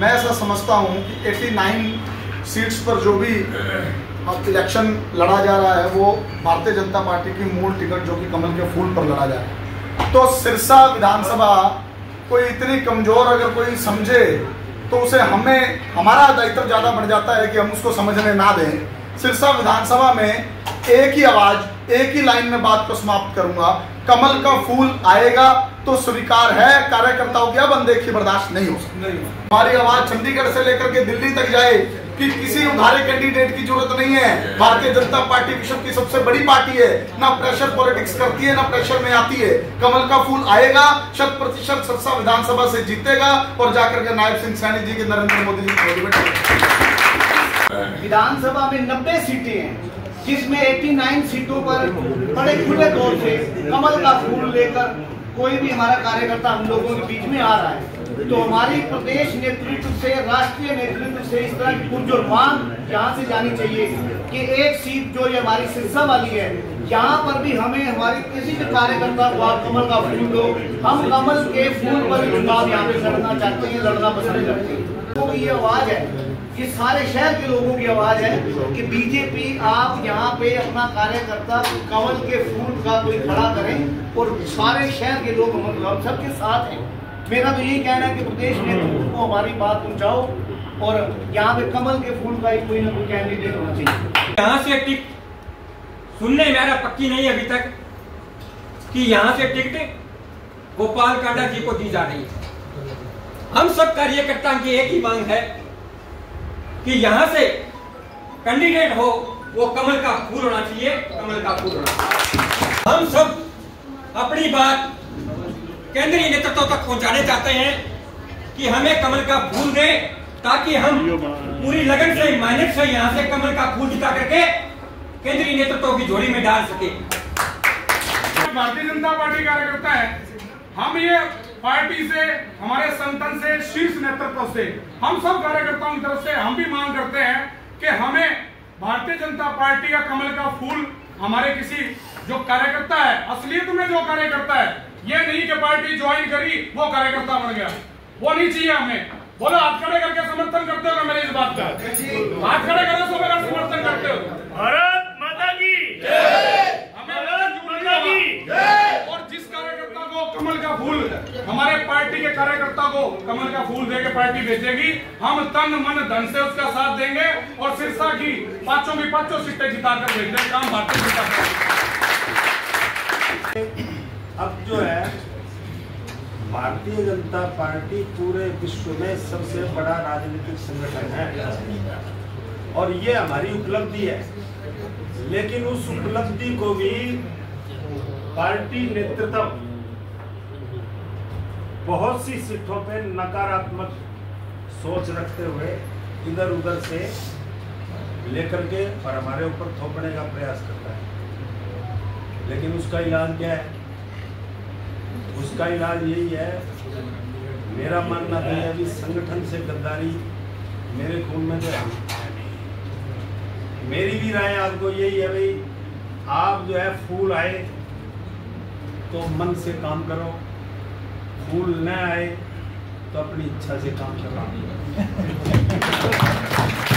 मैं ऐसा समझता हूँ कि 89 सीट्स पर जो भी इलेक्शन लड़ा जा रहा है, वो भारतीय जनता पार्टी की मूल टिकट जो कि कमल के फूल पर लड़ा जा रहा है। तो सिरसा विधानसभा कोई इतनी कमज़ोर अगर कोई समझे तो उसे हमें, हमारा दायित्व ज़्यादा बढ़ जाता है कि हम उसको समझने ना दें। सिरसा विधानसभा में एक ही आवाज़, एक ही लाइन में बात को समाप्त करूँगा। कमल का फूल आएगा तो स्वीकार है कार्यकर्ताओं की अब अनदेखी बर्दाश्त नहीं हो सकती। हमारी आवाज़ चंडीगढ़ से लेकर के दिल्ली तक जाए कि किसी उधारे कैंडिडेट की ज़रूरत नहीं है। भारतीय जनता पार्टी विश्व की सबसे बड़ी पार्टी है। ना प्रेशर पॉलिटिक्स करती है ना प्रेशर में आती है। कमल का फूल आएगा शत प्रतिशत सरसा विधानसभा से जीतेगा और जाकर के नायब सिंह सैनी जी के नरेंद्र मोदी जी विधानसभा में 90 सीटें हैं जिसमें 89 सीटों पर बड़े खुले तौर से कमल का फूल लेकर कोई भी हमारा कार्यकर्ता हम लोगों के बीच में आ रहा है तो हमारी प्रदेश नेतृत्व से, राष्ट्रीय नेतृत्व से इस तरह की पुरजोर मांग यहाँ से जानी चाहिए कि एक सीट जो ये हमारी सिरसा वाली है, यहाँ पर भी हमें हमारे किसी भी कार्यकर्ता को आप कमल का फूल दो। हम कमल के फूल पर चुनाव यहाँ पे लड़ना चाहते हैं, लड़ना पसंद करते हैं। तो ये आवाज़ है। ये सारे शहर के लोगों की आवाज़ है कि बीजेपी आप यहाँ पे अपना कार्यकर्ता कमल के फूल का कोई खड़ा करें और सारे शहर के लोग हम सबके साथ हैं। मेरा तो यही कहना है कि प्रदेश नेतृत्व को हमारी बात पहुंचाओ और यहाँ पे कमल के फूल का ही कोई ना कोई कैंडिडेट होना चाहिए। यहाँ से टिक सुनने मेरा पक्की नहीं अभी तक कि यहाँ से टिकट गोपाल कांडा जी को दी जा रही है। हम सब कार्यकर्ता की एक ही मांग है कि यहाँ से कैंडिडेट हो, वो कमल का फूल होना चाहिए, कमल का फूल होना हम सब अपनी बात केंद्रीय नेतृत्व तक पहुँचाने चाहते हैं कि हमें कमल का फूल दे, ताकि हम पूरी लगन से, मेहनत से यहाँ से कमल का फूल जिता करके केंद्रीय नेतृत्व की झोली में डाल सके। भारतीय जनता पार्टी कार्यकर्ता है, हम ये पार्टी से, हमारे संगठन से, शीर्ष नेतृत्व से। हम सब कार्यकर्ताओं की तरफ़ से हम भी मांग करते हैं कि हमें भारतीय जनता पार्टी का कमल का फूल हमारे किसी जो कार्यकर्ता है, असलियत में जो कार्यकर्ता है, ये नहीं कि पार्टी ज्वाइन करी, वो कार्यकर्ता बन गया। वो नहीं चाहिए हमें। बोलो, हाथ खड़े करके समर्थन करते हो मेरी इस बात का? हाथ खड़े करो तो मेरा समर्थन करते हो भारत माता की और जिस कार्यकर्ता को कमल का फूल। हमारे पार्टी के कार्यकर्ता को कमल का फूल देके पार्टी भेजेगी। हम तन मन धन से उसका साथ देंगे और सिरसा की पाँचों की पाँचों सीटें जिताकर भेज देंगे। काम भारतीय जनता पार्टी अब जो है, भारतीय जनता पार्टी पूरे विश्व में सबसे बड़ा राजनीतिक संगठन है। और ये हमारी उपलब्धि है। लेकिन उस उपलब्धि को भी पार्टी नेतृत्व बहुत सी सीटों पे नकारात्मक सोच रखते हुए इधर उधर से लेकर के और हमारे ऊपर थोपने का प्रयास करता है। लेकिन उसका इलाज क्या है? उसका इलाज यही है, मेरा मानना तो है अभी संगठन से गद्दारी मेरे खून में तो मेरी भी राय आपको यही है भाई, आप जो है फूल आए तो मन से काम करो। फूल न आए तो अपनी इच्छा से काम करो